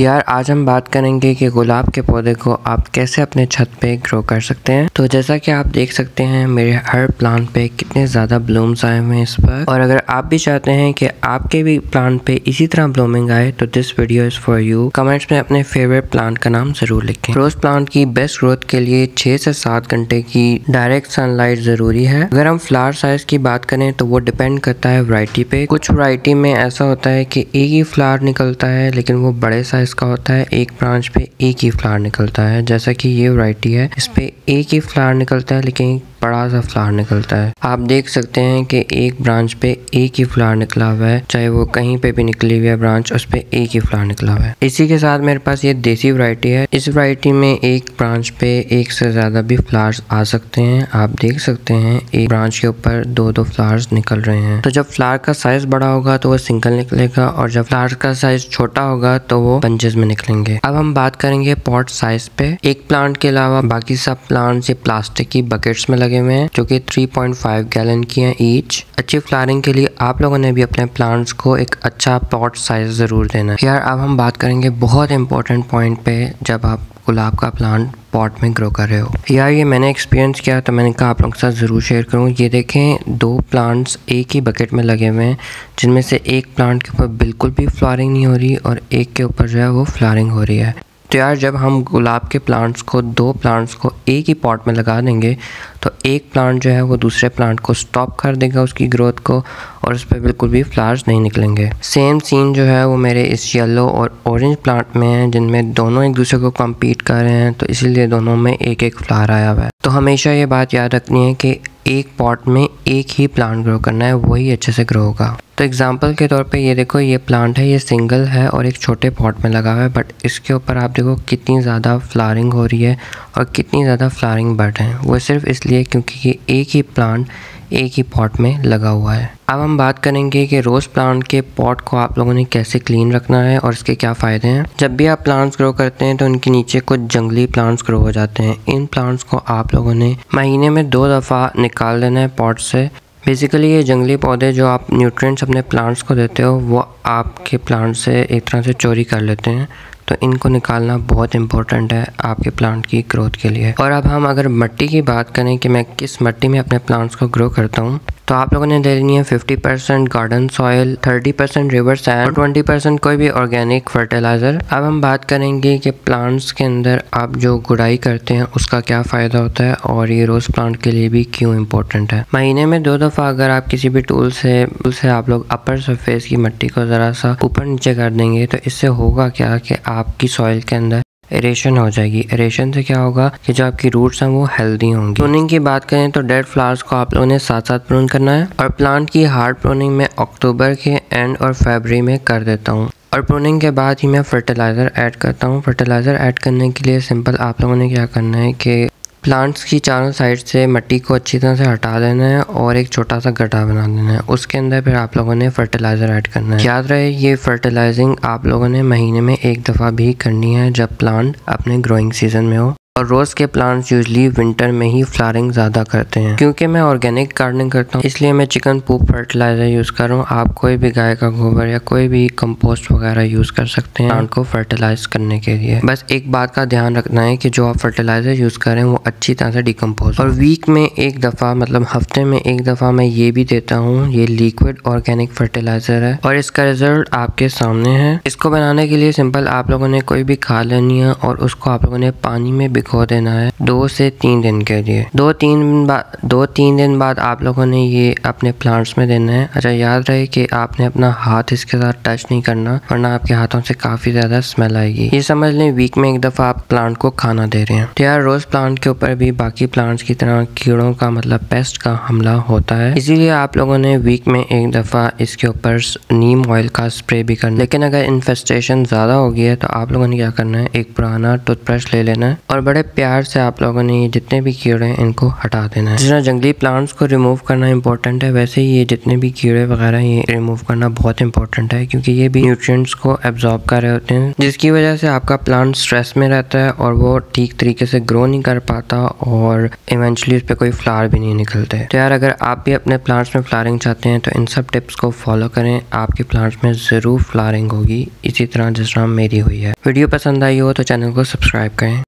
यार, आज हम बात करेंगे कि गुलाब के पौधे को आप कैसे अपने छत पे ग्रो कर सकते हैं। तो जैसा कि आप देख सकते हैं, मेरे हर प्लांट पे कितने ज़्यादा ब्लूम्स आए हुए हैं इस पर। और अगर आप भी चाहते हैं कि आपके भी प्लांट पे इसी तरह ब्लूमिंग आए तो this video is for you comments में अपने फेवरेट प्लांट का नाम ज़रूर लिखें। रोज प्लांट की बेस्ट ग्रोथ के लिए छः से सात घंटे की डायरेक्ट सनलाइट ज़रूरी है। अगर हम फ्लावर साइज़ की बात करें तो वो डिपेंड करता है वरायटी पे। कुछ वरायटी में ऐसा होता है कि एक ही फ्लावर निकलता है, लेकिन वो बड़े साइज़ इसका होता है, एक ब्रांच पे एक ही फ्लावर निकलता है। जैसा कि ये वराइटी है, इस पे एक ही फ्लावर निकलता है, लेकिन बड़ा सा फ्लावर निकलता है। आप देख सकते हैं कि एक ब्रांच पे एक ही फ्लावर निकला हुआ है, चाहे वो कहीं पे भी निकली हुई है ब्रांच, उस पे एक ही फ्लावर निकला हुआ है। इसी के साथ मेरे पास ये देसी वरायटी है। इस वरायटी में एक ब्रांच पे एक से ज़्यादा भी फ्लावर्स आ सकते हैं। आप देख सकते हैं, एक ब्रांच के ऊपर दो दो फ्लावर्स निकल रहे हैं। तो जब फ्लावर का साइज़ बड़ा होगा तो वो सिंगल निकलेगा, और जब फ्लावर का साइज़ छोटा होगा तो वो बंचेस में निकलेंगे। अब हम बात करेंगे पॉट साइज़ पे। एक प्लांट के अलावा बाकी सब प्लांट ये प्लास्टिक की बकेट्स में लगे हुए हैं, जो कि 3.5 गैलन की हैं ईच अच्छी फ्लावरिंग के लिए आप लोगों ने भी अपने प्लांट्स को एक अच्छा पॉट साइज़ ज़रूर देना यार, अब हम बात करेंगे बहुत इंपॉर्टेंट पॉइंट पे, जब आप गुलाब का प्लांट पॉट में ग्रो कर रहे हो। यार, ये मैंने एक्सपीरियंस किया तो मैंने कहा आप लोगों के साथ ज़रूर शेयर करूँ। ये देखें, दो प्लांट्स एक ही बकेट में लगे हुए हैं, जिनमें से एक प्लांट के ऊपर बिल्कुल भी फ्लावरिंग नहीं हो रही और एक के ऊपर जो है वो फ्लावरिंग हो रही है। तो यार, जब हम गुलाब के प्लांट्स को, दो प्लांट्स को एक ही पॉट में लगा देंगे तो एक प्लांट जो है वो दूसरे प्लांट को स्टॉप कर देगा उसकी ग्रोथ को और उस पर बिल्कुल भी फ्लावर्स नहीं निकलेंगे। सेम सीन जो है वो मेरे इस येलो और ऑरेंज प्लांट में है, जिनमें दोनों एक दूसरे को कम्पीट कर रहे हैं तो इसीलिए दोनों में एक एक फ्लावर आया हुआ है। तो हमेशा ये बात याद रखनी है कि एक पॉट में एक ही प्लांट ग्रो करना है, वही अच्छे से ग्रो होगा। तो एग्ज़ाम्पल के तौर पे ये देखो, ये प्लांट है, ये सिंगल है और एक छोटे पॉट में लगा हुआ है बट इसके ऊपर आप देखो कितनी ज़्यादा फ्लारिंग हो रही है और कितनी ज़्यादा फ्लावरिंग बर्ड हैं। वो सिर्फ़ इसलिए क्योंकि ये एक ही प्लांट एक ही पॉट में लगा हुआ है। अब हम बात करेंगे कि रोज़ प्लांट के पॉट को आप लोगों ने कैसे क्लीन रखना है और इसके क्या फ़ायदे हैं। जब भी आप प्लांट्स ग्रो करते हैं तो उनके नीचे कुछ जंगली प्लांट्स ग्रो हो जाते हैं। इन प्लांट्स को आप लोगों ने महीने में दो दफ़ा निकाल देना है पॉट से। बेसिकली ये जंगली पौधे जो आप न्यूट्रिएंट्स अपने प्लांट्स को देते हो, वो आपके प्लांट से एक तरह से चोरी कर लेते हैं। तो इनको निकालना बहुत इंपॉर्टेंट है आपके प्लांट की ग्रोथ के लिए। और अब हम अगर मिट्टी की बात करें कि मैं किस मिट्टी में अपने प्लांट्स को ग्रो करता हूँ तो आप लोगों ने दे देनी है 50 percent garden soil 30 percent river sand 20 percent कोई भी ऑर्गेनिक फर्टिलाइज़र अब हम बात करेंगे कि प्लांट्स के अंदर आप जो गुड़ाई करते हैं, उसका क्या फ़ायदा होता है और ये रोज़ प्लांट के लिए भी क्यों इम्पोर्टेंट है? महीने में दो दफ़ा अगर आप किसी भी टूल से टूल से आप लोग अपर सरफेस की मिट्टी को ज़रा सा ऊपर नीचे कर देंगे तो इससे होगा क्या कि आपकी सॉइल के अंदर एरेशन हो जाएगी। एरेशन से क्या होगा कि जो आपकी रूट्स हैं वो हेल्दी होंगी। प्रोनिंग की बात करें तो डेड फ्लावर्स को आप लोगों ने साथ साथ प्रोन करना है और प्लांट की हार्ड प्रोनिंग में अक्टूबर के एंड और फेबरी में कर देता हूँ। और प्रोनिंग के बाद ही मैं फर्टिलाइज़र ऐड करता हूँ। फर्टिलाइज़र ऐड करने के लिए सिंपल आप लोगों ने क्या करना है कि प्लांट्स की चारों साइड से मिट्टी को अच्छी तरह से हटा देना है और एक छोटा सा गड्ढा बना देना है। उसके अंदर फिर आप लोगों ने फर्टिलाइज़र ऐड करना है। याद रहे, ये फर्टिलाइजिंग आप लोगों ने महीने में एक दफ़ा भी करनी है जब प्लांट अपने ग्रोइंग सीज़न में हो। और रोज़ के प्लांट्स यूजली विंटर में ही फ्लावरिंग ज़्यादा करते हैं। क्योंकि मैं ऑर्गेनिक गार्डनिंग करता हूँ, इसलिए मैं चिकन पूप फर्टिलाइज़र यूज़ कर रहा हूँ। आप कोई भी गाय का गोबर या कोई भी कंपोस्ट वगैरह यूज़ कर सकते हैं प्लांट को फर्टिलाइज करने के लिए। बस एक बात का ध्यान रखना है कि जो आप फर्टिलाइज़र यूज़ करें वो अच्छी तरह से डिकम्पोज और वीक में एक दफ़ा मतलब हफ़्ते में एक दफ़ा मैं ये भी देता हूँ, ये लिक्विड ऑर्गेनिक फर्टिलाइज़र है। और इसका रिज़ल्ट आपके सामने है। इसको बनाने के लिए सिंपल आप लोगों ने कोई भी खा लेनी है और उसको आप लोगों ने पानी में भिगो देना है। दो से तीन दिन के लिए। दो तीन बाद दो तीन दिन बाद आप लोगों ने ये अपने प्लांट्स में देना है। अच्छा याद रहे कि आपने अपना हाथ इसके साथ टच नहीं करना, वरना आपके हाथों से काफ़ी ज़्यादा स्मेल आएगी। ये समझ लें वीक में एक दफ़ा आप प्लांट को खाना दे रहे हैं। तो यार, रोज प्लांट के ऊपर भी बाकी प्लांट्स की तरह कीड़ों का मतलब पेस्ट का हमला होता है। इसीलिए आप लोगों ने वीक में एक दफ़ा इसके ऊपर नीम ऑयल का स्प्रे भी करना लेकिन अगर इन्फेस्टेशन ज़्यादा हो गई है तो आप लोगों ने क्या करना है? एक पुराना टूथब्रश ले लेना है। और बड़े बड़े प्यार से आप लोगों ने ये जितने भी कीड़े हैं, इनको हटा देना है। जिस तरह जंगली प्लांट्स को रिमूव करना इंपॉर्टेंट है, वैसे ही ये जितने भी कीड़े वगैरह ये रिमूव करना बहुत इंपॉर्टेंट है, क्योंकि ये भी न्यूट्रिएंट्स को एब्जॉर्ब कर रहे होते हैं। जिसकी वजह से आपका प्लांट स्ट्रेस में रहता है और वो ठीक तरीके से ग्रो नहीं कर पाता और इवेंचुअली उस पर कोई फ्लावर भी नहीं निकलते। तो यार, अगर आप भी अपने प्लांट्स में फ्लारिंग चाहते हैं तो इन सब टिप्स को फॉलो करें। आपके प्लांट्स में ज़रूर फ्लारिंग होगी। इसी तरह जिस तरह मेरी हुई है। वीडियो पसंद आई हो तो चैनल को सब्सक्राइब करें।